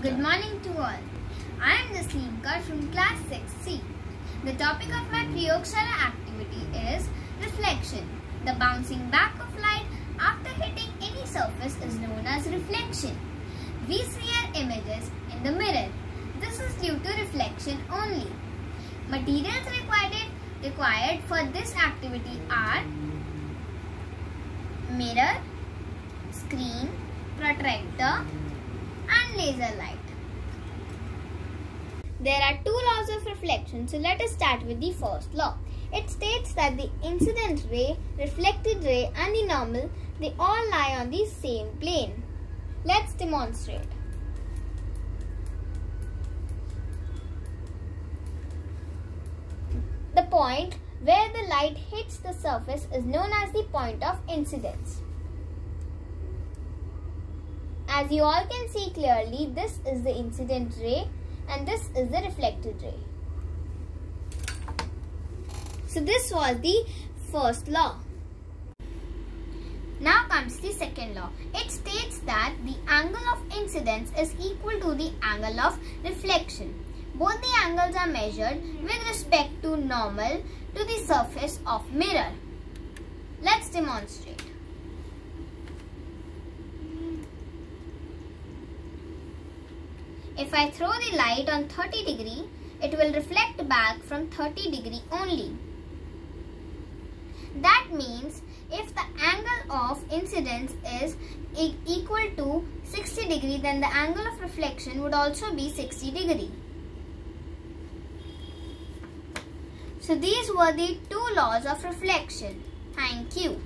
Good morning to all. I am Jasleen from class 6C. The topic of my Prayogshala activity is reflection. The bouncing back of light after hitting any surface is known as reflection. We see our images in the mirror. This is due to reflection only. Materials required, required for this activity are mirror, screen, protractor laser light. There are two laws of reflection, so let us start with the first law. It states that the incident ray, reflected ray and the normal, they all lie on the same plane. Let's demonstrate. The point where the light hits the surface is known as the point of incidence. As you all can see clearly, this is the incident ray and this is the reflected ray. So this was the first law. Now comes the second law. It states that the angle of incidence is equal to the angle of reflection. Both the angles are measured with respect to normal to the surface of mirror. Let's demonstrate. If I throw the light on 30 degree, it will reflect back from 30 degree only. That means if the angle of incidence is e equal to 60 degree, then the angle of reflection would also be 60 degree. So these were the two laws of reflection. Thank you.